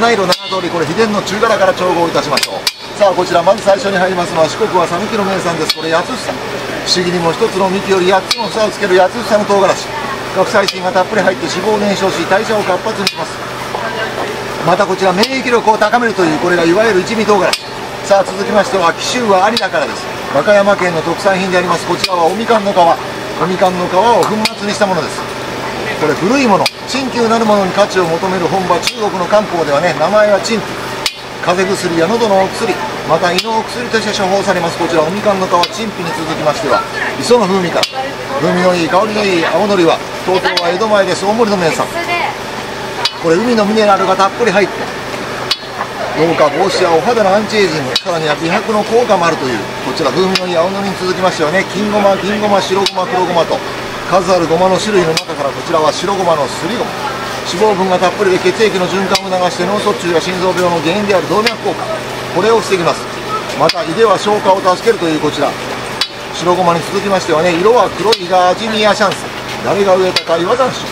七色七通りこれ秘伝の中辛から調合いたしましょう。さあこちらまず最初に入りますのは四国は讃岐の名産です。これ八つ房不思議にも一つの幹より8つの房をつける八つ房の唐辛子。角細菌がたっぷり入って脂肪を燃焼し代謝を活発にします。またこちら免疫力を高めるというこれがいわゆる一味唐辛子。さあ続きましては紀州は有田からです。和歌山県の特産品でありますこちらはおみかんの皮。おみかんの皮を粉末にしたものです。これ古いもの。陳旧なるものに価値を求める本場中国の漢方ではね名前は陳腐風邪薬や喉のお薬また胃のお薬として処方されます。こちらおみかんの皮陳皮に続きましては磯の風味から風味のいい香りのいい青のりは東京は江戸前です。大森の名産これ海のミネラルがたっぷり入って老化防止やお肌のアンチエイジングさらには美白の効果もあるというこちら風味のいい青のりに続きましてはね金ごま銀ごま白ごま黒ごまと数あるごまの種類の中からこちらは白ごまのすりごま。脂肪分がたっぷりで血液の循環を促して脳卒中や心臓病の原因である動脈硬化。これを防ぎます。また胃では消化を助けるというこちら。白ごまに続きましてはね色は黒いが味にやシャンス。誰が植えたか岩山椒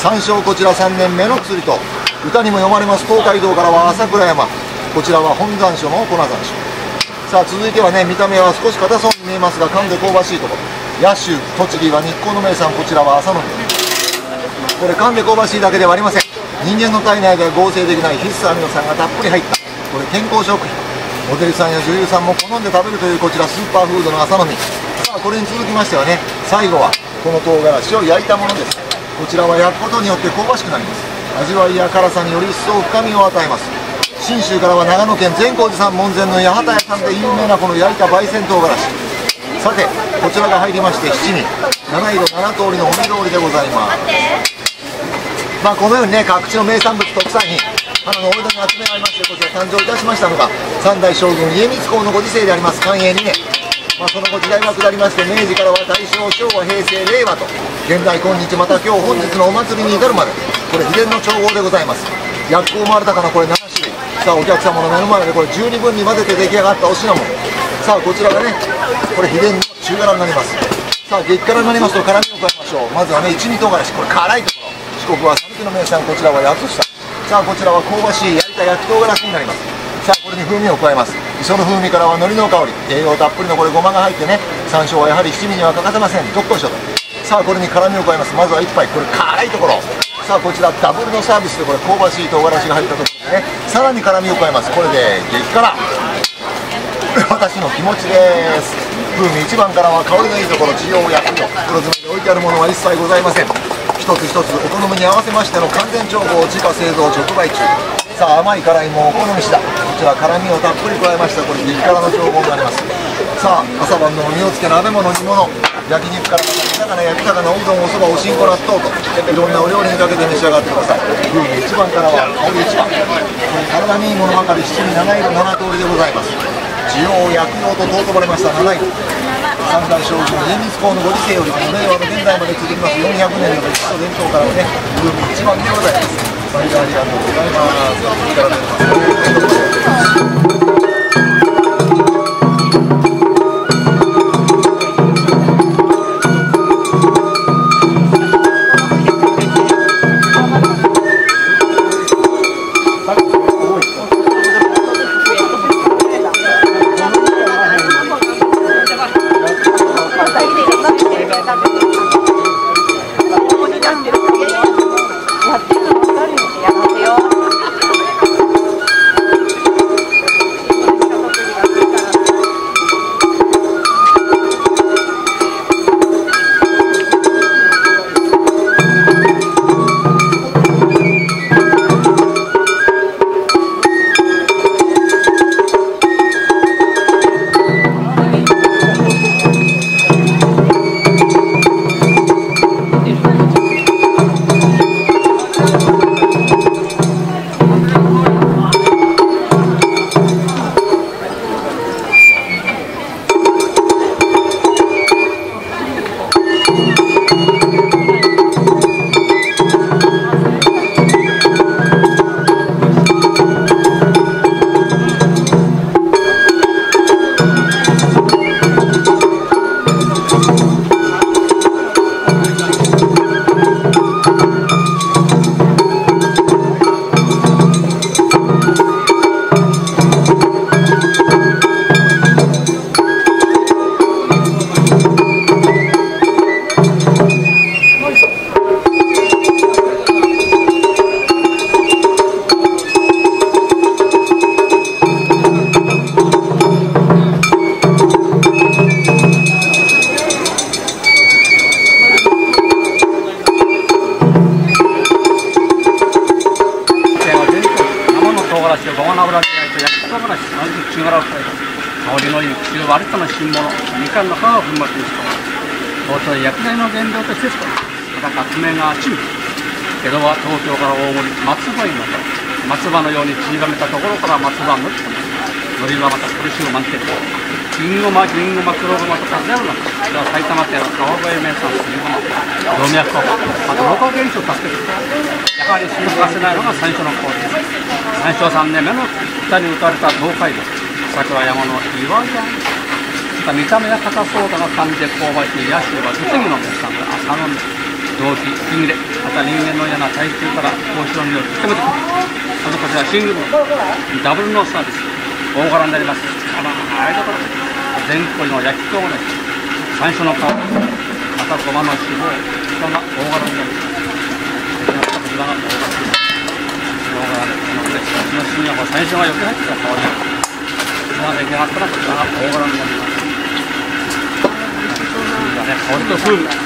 山椒こちら3年目の薬と。歌にも読まれます。東海道からは朝倉山。こちらは本山椒の粉山椒。さあ続いてはね見た目は少し硬そうに見えますが噛んで香ばしいところ。野州栃木は日光の名産こちらは朝のこれ噛んで香ばしいだけではありません。人間の体内では合成できない必須アミノ酸がたっぷり入ったこれ健康食品。モデルさんや女優さんも好んで食べるというこちらスーパーフードの朝の実さあこれに続きましてはね最後はこの唐辛子を焼いたものです。こちらは焼くことによって香ばしくなります。味わいや辛さにより一層深みを与えます。信州からは長野県善光寺さん門前の八幡屋さんで有名なこの焼いた焙煎唐辛子。さてこちらが入りまして七味七色七通りの米通りでございます。まあこのようにね各地の名産物特産品花のお江戸に集められましてこちら誕生いたしましたのが三代将軍家光公のご時世であります寛永2年。まあ、その後時代は下りまして明治からは大正昭和平成令和と現在今日また今日本日のお祭りに至るまでこれ秘伝の調合でございます。薬効もあるたかなこれ7種類。さあお客様の目の前でこれ十二分に混ぜて出来上がったお品物。さあこちらがねこれ秘伝の中辛になります。さあ激辛になりますと辛みを加えましょう。まずはね一味唐辛子。これ辛いところ。四国は讃岐の名産こちらは八つ下。さあこちらは香ばしい焼いた焼き唐辛子になります。さあこれに風味を加えます。磯の風味からは海苔の香り。栄養たっぷりのこれごまが入ってね山椒はやはり七味には欠かせません。どっこいしょとさあこれに辛みを加えます。まずは一杯。これ辛いところ。さあこちらダブルのサービスでこれ香ばしい唐辛子が入ったところでねさらに辛みを加えます。これで激辛。私の気持ちです。風味一番からは香りのいいところ需要薬用袋詰めに置いてあるものは一切ございません。一つ一つお好みに合わせましての完全調合自家製造直売中。さあ甘い辛いもお好みしたこちら辛みをたっぷり加えました。これ激辛の調合になります。さあ朝晩の身をつけ鍋物煮物。焼肉からまた煮魚焼き魚おうどんおそばおしんこ納豆といろんなお料理にかけて召し上がってください。風味一番からは香り一番。これ体にいいものばかり七味七色七通りでございます。需要薬用と尊ばれました7位三代将軍前日公のご時世よりも令和の現代まで続きます400年の歴史と伝統からのね風味一番でございます大変ありがとうございます。町でわがなぶらで焼いた焼きそばなし30中柄を添え香りのいい口を割れたの新物みかんの皮を粉末にした。包丁で薬剤の原料として使うまた革命がチーム江戸は東京から大森松葉にまた松葉のように散りばめたところから松葉をむっと。のりはまた苦しゅう満点。銀ごま銀ごま黒ごまと数える中では埼玉県の川越名産すりごま動脈とまた老化現象を助けてやはり死に欠かせないのが最初の工程大正3年目の北に打たれた東海道桜山の岩屋また見た目は硬そうだが感じで香ばしい野州は実技の名産で朝の動機火切れまた人間の嫌な体重から交渉によって攻めてくるまずこちらシングルダブルのサービス大柄になります。あらあいところ全国の焼きとうね最初の香りまたごまの脂肪人が大柄になりこちらが大柄でこの私の新薬は最初がよく入った香りが出来上がったらこちらが大柄になりますね、香りと風味香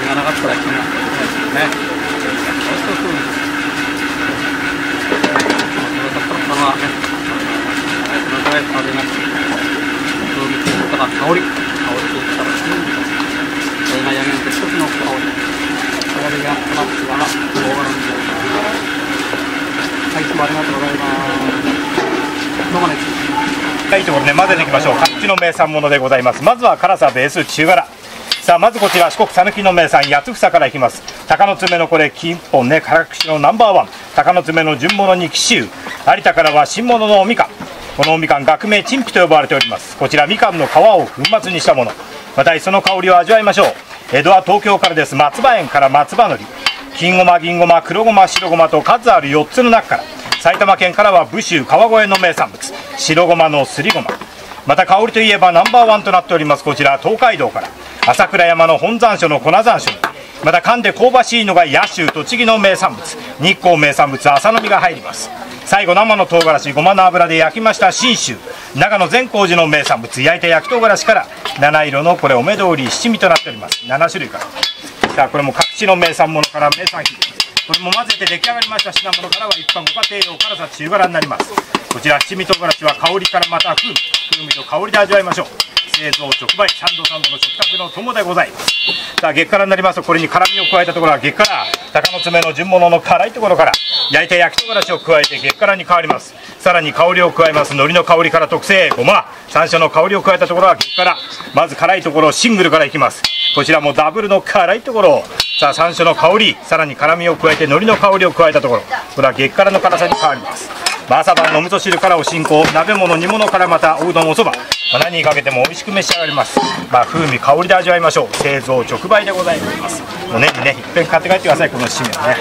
りがなかったら気になってね香りと風味このぐらい香りが風味ということが香り香りといったら風味それがやめて一つの香り香りがこの器が大柄になりますはい、いつもありがとうございます。どうもね。いいところで混ぜていきましょう各地の名産物でございますまずは辛さベース中辛さあまずこちら四国讃岐の名産八つ房からいきます鷹の爪のこれ金本ね辛口のナンバーワン鷹の爪の純物に紀州有田からは新物のおみかこのみかん学名陳皮と呼ばれております。こちらみかんの皮を粉末にしたもの。またその香りを味わいましょう。江戸は東京からです。松葉園から松葉のり。金ごま銀ごま黒ごま白ごまと数ある4つの中から。埼玉県からは武州川越の名産物。白ごまのすりごま。また香りといえばナンバーワンとなっております。こちら東海道から。朝倉山の本山椒の粉山椒。また噛んで香ばしいのが野州栃木の名産物。日光名産物朝の実が入ります。最後生の唐辛子ごまの油で焼きました信州。長野善光寺の名産物焼いた焼き唐辛子から七色のこれお目通り七味となっております。7種類から。さあこれも各地の名産物から名産品これも混ぜて出来上がりました。品物からは一般ご家庭用辛さ中辛になります。こちら七味唐辛子は香りからまた風味風味と香りで味わいましょう。製造直売サンドサンドの食卓の友でございます。さあ激辛になります。とこれに辛みを加えたところは激辛。鷹の爪の純物の辛いところから焼いた焼き唐辛子を加えて激辛に変わります。さらに香りを加えます。海苔の香りから特製ごま。山椒の香りを加えたところは激辛。まず辛いところシングルからいきます。こちらもダブルの辛いところ。さあ山椒の香り。さらに辛みを加えて海苔の香りを加えたところ。これは激辛の辛さに変わります。まあ朝晩の味噌汁からお進行鍋物煮物からまたおうどんおそば、ま、何にかけても美味しく召し上がります。まあ風味香りで味わいましょう。製造直売でございます。もう年にねいっぺん買って帰ってくださいこの締めはね。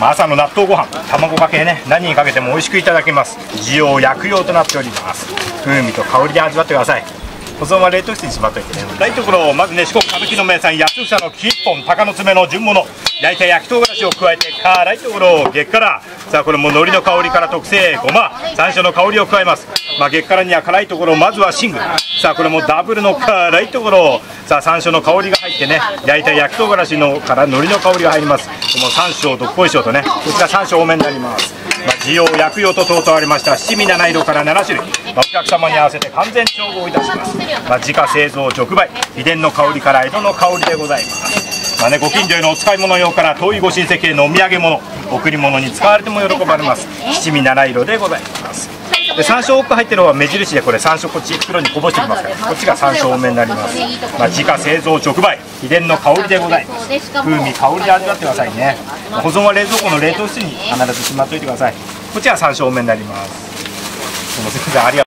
まあ、朝の納豆ご飯。卵かけね。何にかけても美味しくいただけます。需要薬用となっております。風味と香りで味わってください。保存は冷凍室にしまっといてね。ないところまずね四国歌舞伎の名産八つ房の木一本鷹の爪の純物。焼いた焼き唐辛子を加えて辛いところを激辛。さあこれも海苔の香りから特製。ごま。山椒の香りを加えます。まあ激辛には辛いところまずはシングさあこれもダブルの辛いところ。さあ山椒の香りが入ってね。焼いた焼き唐辛子のから海苔の香りが入ります。この山椒と小い椒とね。こちら山椒多めになります。まあ、需要薬用と等々ありました。七味七色から7種類、まあ、お客様に合わせて完全調合いたします、まあ、自家製造直売。秘伝の香りから江戸の香りでございます。まあね、ご近所へのお使い物用から遠いご親戚へのお土産物贈り物に使われても喜ばれます。七味七色でございます。で山椒奥入ってるのは目印でこれ山椒こっち袋にこぼしてきますからこっちが山椒多めになります、まあ、自家製造直売。秘伝の香りでございます。風味香りで味わってくださいね。保存は冷蔵庫の冷凍室に必ずしまっといてください。こっちは山椒多めになります。すみませんありがとう